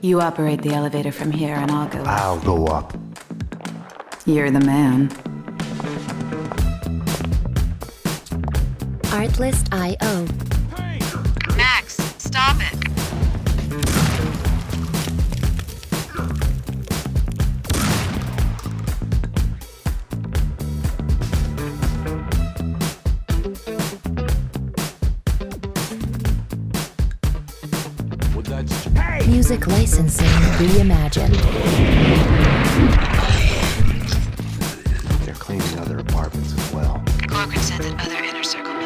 You operate the elevator from here, and I'll go. up. I'll go up. You're the man. Artlist Music licensing reimagined. They're cleaning other apartments as well. Corcoran said that other Inner Circle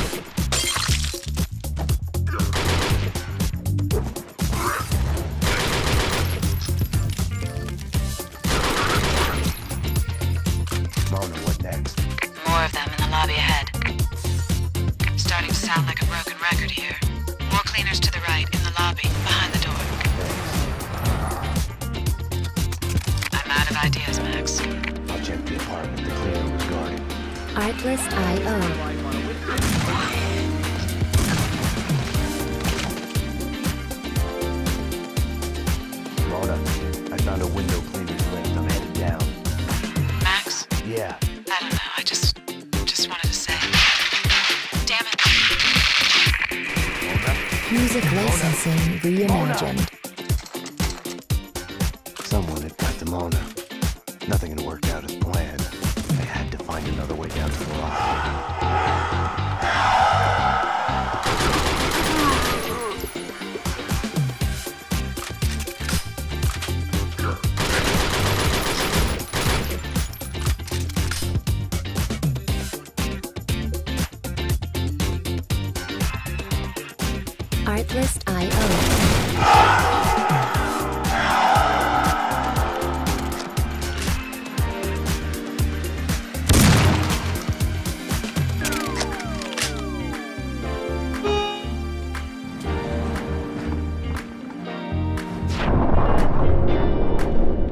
Next? More of them in the lobby ahead. Starting to sound like a broken record here. More cleaners to the right, in the lobby, behind the door. I'm out of ideas, Max. I'll check the apartment the cleaner was guarding. Artlist IO. Mona, I found a window reimagined. someone had got to Mona. Nothing had worked out Artlist IO.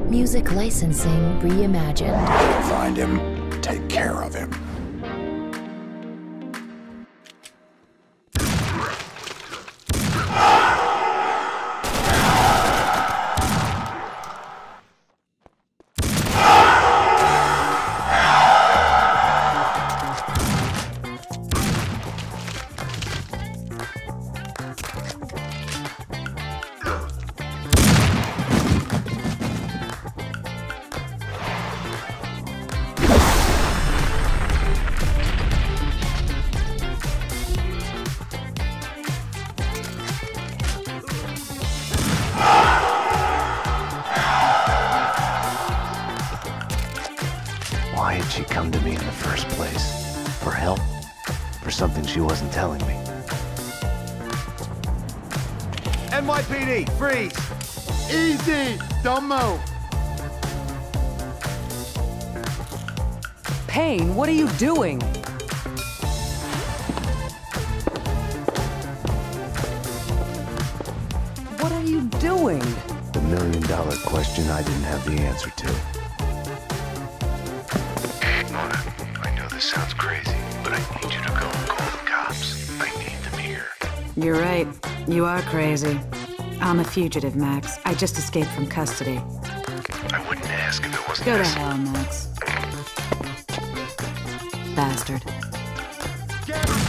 Music licensing reimagined. Find him, take care of him. The first place? For help? For something she wasn't telling me. NYPD, freeze! Easy! Don't move! Payne, what are you doing? What are you doing? The million dollar question I didn't have the answer to. This sounds crazy, but I need you to go and call the cops. I need them here. You're right. You are crazy. I'm a fugitive, Max. I just escaped from custody. I wouldn't ask if it wasn't Go to hell, Max. Bastard. Get